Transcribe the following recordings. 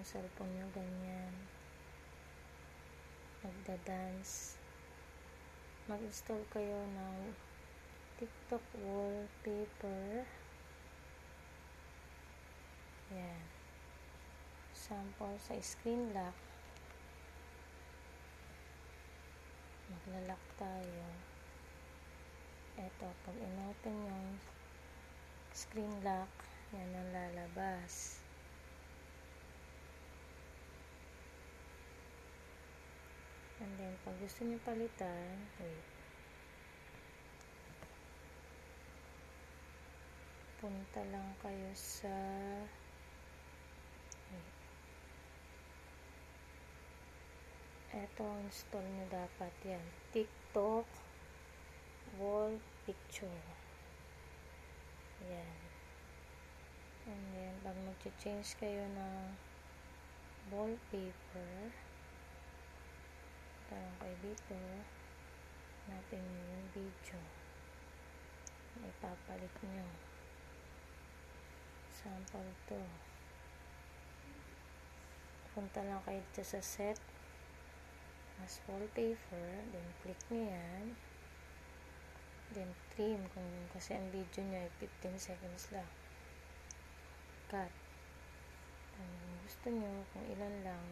yung cellphone nyo ganyan. Nagda-dance mag-install kayo ng tiktok wallpaper. Yan. Sample sa screen lock. Maglalak tayo. Eto pag inopen yung screen lock yan ang lalabas. And then, pag gusto nyo palitan, wait. Punta lang kayo sa wait. Ito, install nyo dapat yan. TikTok wall picture. Yan. And then, pag mag-change kayo ng wallpaper, parang kayo dito, natin yung video na ipapalit nyo. Sample to. Punta lang kayo dito sa set as wallpaper, then click nyo yan. Then trim, kung kasi ang video nyo ay 15 seconds lang. Cut. Kung gusto nyo, kung ilan lang,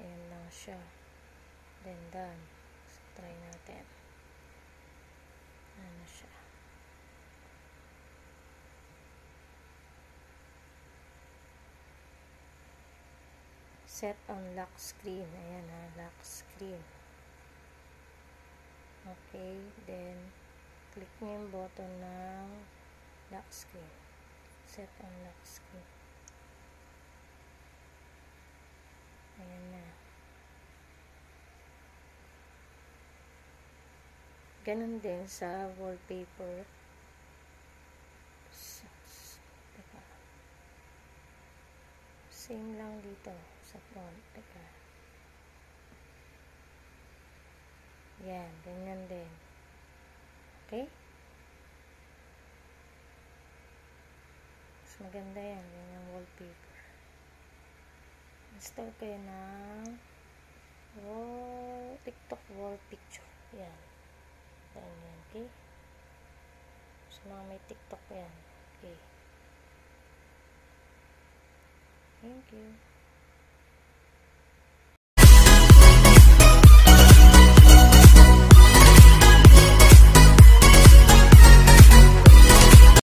ayan lang siya. Then done. So, try natin. Ano siya. Set on lock screen. Ayan ha, lock screen. Okay, then click nyo yung button ng lock screen. Set on lock screen. Ayan na. Ganon din sa wallpaper. Teka. Same lang dito sa front. Teka. Yan, ganyan din. Okay? Mas maganda yan, yung wallpaper. Install kayo ng wall, TikTok wall picture. Yan. Yan yan, okay? Sa mga may TikTok yan. Okay. Thank you.